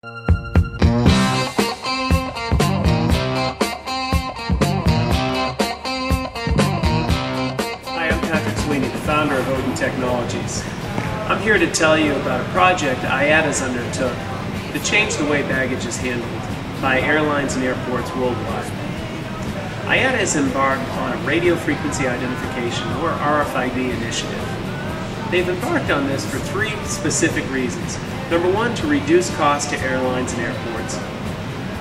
Hi, I'm Patrick Sweeney, the founder of Odin Technologies. I'm here to tell you about a project IATA's undertook to change the way baggage is handled by airlines and airports worldwide. IATA has embarked on a radio frequency identification, or RFID, initiative. They've embarked on this for three specific reasons. Number one, to reduce costs to airlines and airports.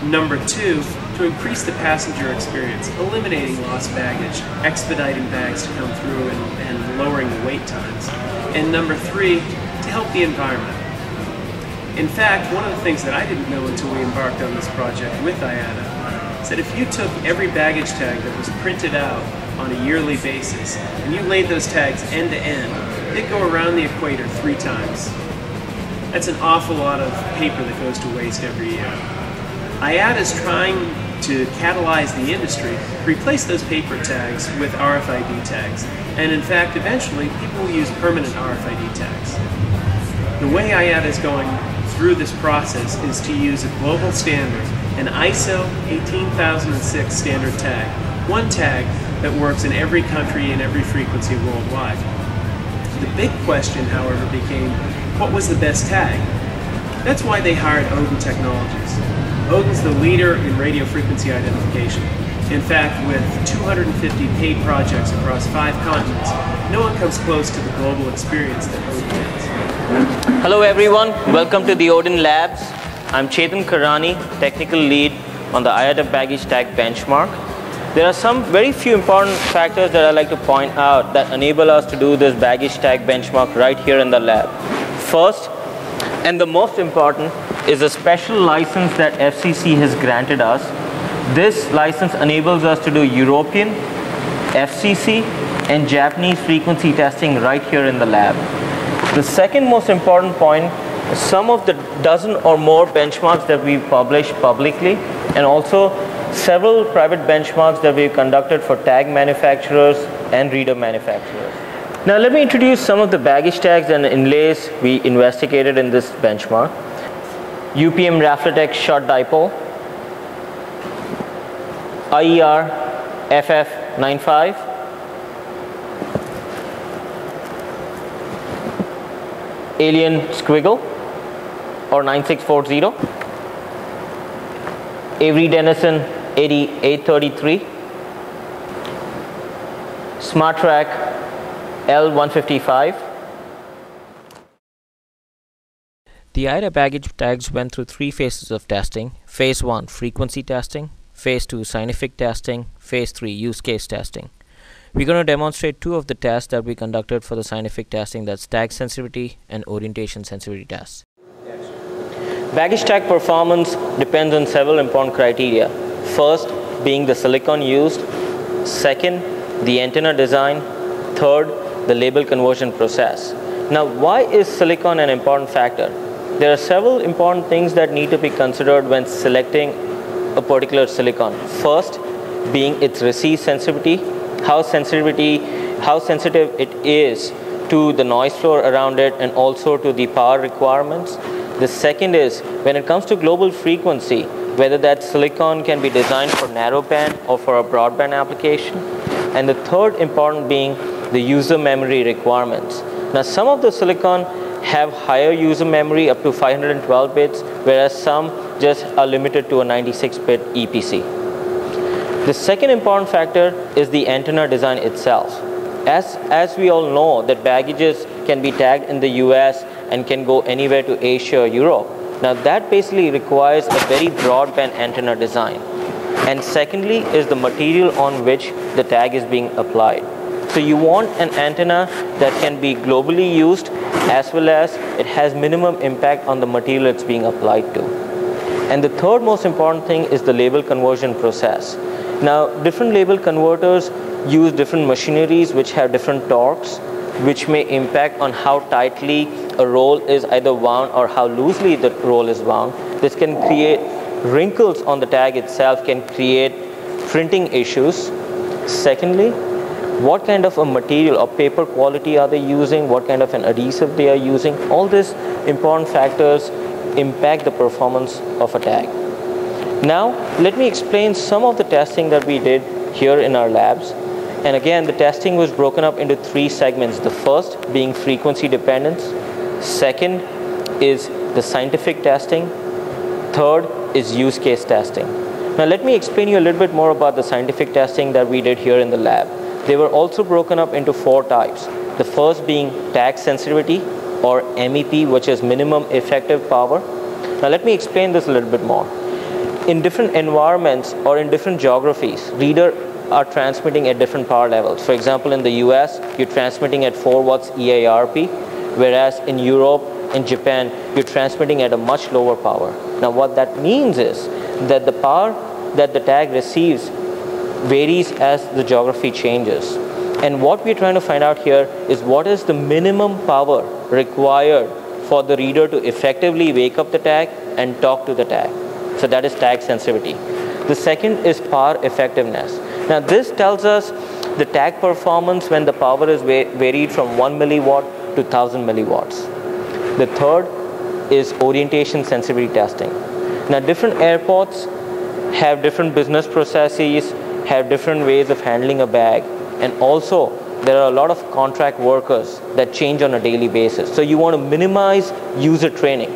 Number two, to increase the passenger experience, eliminating lost baggage, expediting bags to come through and, and lowering the wait times. And number three, to help the environment. In fact, one of the things that I didn't know until we embarked on this project with IATA is that if you took every baggage tag that was printed out on a yearly basis and you laid those tags end to end, they'd go around the equator three times. That's an awful lot of paper that goes to waste every year. IATA is trying to catalyze the industry, replace those paper tags with RFID tags. And in fact, eventually, people will use permanent RFID tags. The way IATA is going through this process is to use a global standard, an ISO 18000-6 standard tag, one tag that works in every country and every frequency worldwide. The big question, however, became what was the best tag? That's why they hired Odin Technologies. Odin's the leader in radio frequency identification. In fact, with 250 paid projects across five continents, no one comes close to the global experience that Odin has. Hello everyone, welcome to the Odin Labs. I'm Chetan Karani, technical lead on the IATA baggage tag benchmark. There are some very few important factors that I'd like to point out that enable us to do this baggage tag benchmark right here in the lab. First, and the most important, is a special license that FCC has granted us. This license enables us to do European, FCC, and Japanese frequency testing right here in the lab. The second most important point, some of the dozen or more benchmarks that we publish publicly, and also several private benchmarks that we've conducted for tag manufacturers and reader manufacturers. Now let me introduce some of the baggage tags and inlays we investigated in this benchmark. UPM Raflatac short dipole, IER FF95, Alien Squiggle or 9640, Avery Dennison 8833, Smartrac L155. The IATA baggage tags went through three phases of testing. Phase 1 frequency testing, Phase 2 scientific testing, Phase 3 use case testing. We're going to demonstrate two of the tests that we conducted for the scientific testing that's tag sensitivity and orientation sensitivity tests. Baggage tag performance depends on several important criteria. First, being the silicon used. Second, the antenna design. Third, the label conversion process. Now, why is silicon an important factor? There are several important things that need to be considered when selecting a particular silicon. First, being its receive sensitivity, how sensitivity, how sensitive it is to the noise floor around it and also to the power requirements. The second is when it comes to global frequency, whether that silicon can be designed for narrowband or for a broadband application. And the third important being the user memory requirements. Now some of the silicon have higher user memory up to 512 bits, whereas some just are limited to a 96-bit EPC. The second important factor is the antenna design itself. As, as we all know that baggages can be tagged in the US and can go anywhere to Asia or Europe. Now that basically requires a very broadband antenna design. And secondly is the material on which the tag is being applied. So you want an antenna that can be globally used as well as it has minimum impact on the material it's being applied to. And the third most important thing is the label conversion process. Now, different label converters use different machineries which have different torques, which may impact on how tightly a roll is either wound or how loosely the roll is wound. This can create wrinkles on the tag itself, can create printing issues. Secondly, what kind of a material or paper quality are they using, what kind of an adhesive they are using. All these important factors impact the performance of a tag. Now, let me explain some of the testing that we did here in our labs. And again, the testing was broken up into three segments. The first being frequency dependence, second is the scientific testing, third is use case testing. Now, let me explain you a little bit more about the scientific testing that we did here in the lab. They were also broken up into four types. The first being tag sensitivity or MEP, which is minimum effective power. Now, let me explain this a little bit more. In different environments or in different geographies, reader are transmitting at different power levels. For example, in the US, you're transmitting at 4 watts EIRP, whereas in Europe, in Japan, you're transmitting at a much lower power. Now, what that means is that the power that the tag receives varies as the geography changes. And what we're trying to find out here is what is the minimum power required for the reader to effectively wake up the tag and talk to the tag. So that is tag sensitivity. The second is power effectiveness. Now this tells us the tag performance when the power is va varied from 1 milliwatt to 1000 milliwatts. The third is orientation sensitivity testing. Now different airports have different business processes, have different ways of handling a bag, and also there are a lot of contract workers that change on a daily basis. So you want to minimize user training.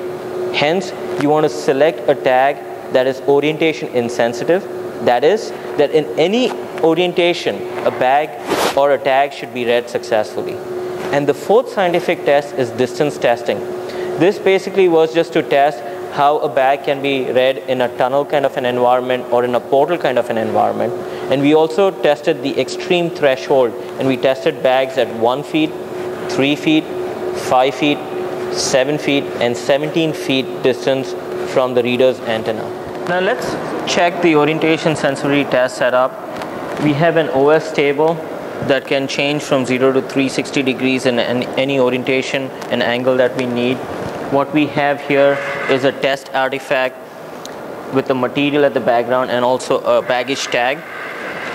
Hence, you want to select a tag that is orientation insensitive. That is, that in any orientation, a bag or a tag should be read successfully. And the fourth scientific test is distance testing. This basically was just to test how a bag can be read in a tunnel kind of an environment or in a portal kind of an environment. And we also tested the extreme threshold and we tested bags at one feet, three feet, five feet, seven feet, and 17 feet distance from the reader's antenna. Now let's check the orientation sensory test setup. We have an OS table that can change from 0 to 360 degrees in any orientation and angle that we need. What we have here is a test artifact with the material at the background and also a baggage tag.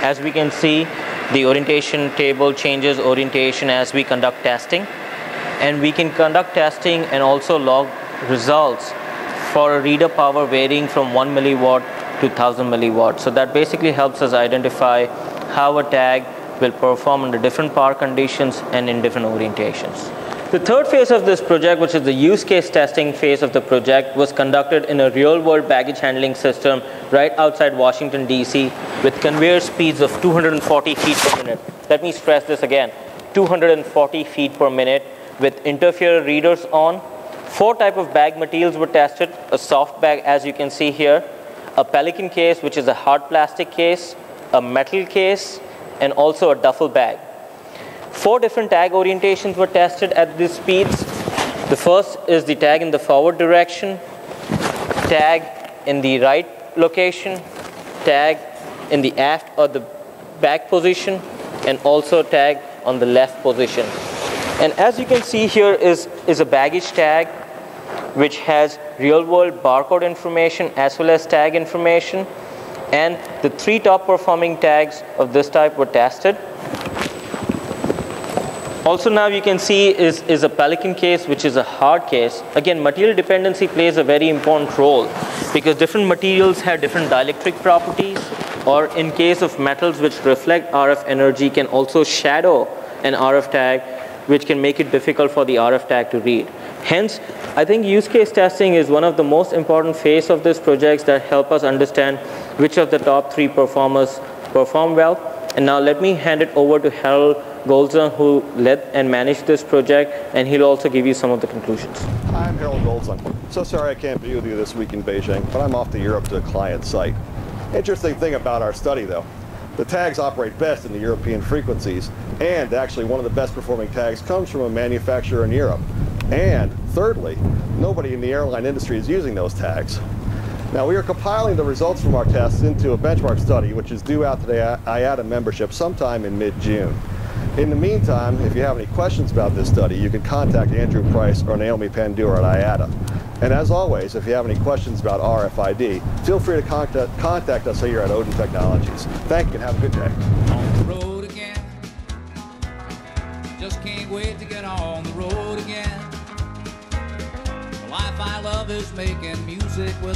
As we can see, the orientation table changes orientation as we conduct testing. And we can conduct testing and also log results for a reader power varying from 1 milliwatt to 1000 milliwatt. So that basically helps us identify how a tag will perform under different power conditions and in different orientations. The third phase of this project, which is the use case testing phase of the project, was conducted in a real world baggage handling system right outside Washington, D.C., with conveyor speeds of 240 feet per minute. Let me stress this again 240 feet per minute with interferer readers on. Four type of bag materials were tested a soft bag, as you can see here, a pelican case, which is a hard plastic case, a metal case, and also a duffel bag. Four different tag orientations were tested at these speeds. The first is the tag in the forward direction, tag in the right location, tag in the aft or the back position, and also tag on the left position. And as you can see here is, is a baggage tag which has real world barcode information as well as tag information. And the three top performing tags of this type were tested. Also now you can see is, is a Pelican case, which is a hard case. Again, material dependency plays a very important role because different materials have different dielectric properties or in case of metals which reflect RF energy can also shadow an RF tag which can make it difficult for the RF tag to read. Hence, I think use case testing is one of the most important phase of this projects that help us understand which of the top three performers perform well. And now let me hand it over to Harold Goldzon, who led and managed this project, and he'll also give you some of the conclusions. I'm Harold Goldzon. So sorry I can't be with you this week in Beijing, but I'm off to Europe to a client site. Interesting thing about our study, though, the tags operate best in the European frequencies, and actually one of the best performing tags comes from a manufacturer in Europe. And thirdly, nobody in the airline industry is using those tags. Now, we are compiling the results from our tests into a benchmark study, which is due out to the IATA membership sometime in mid-June. In the meantime, if you have any questions about this study, you can contact Andrew Price or Naomi Pandur at IATA. And as always, if you have any questions about RFID, feel free to contact, contact us here at Odin Technologies. Thank you and have a good day. Well, my love is making music with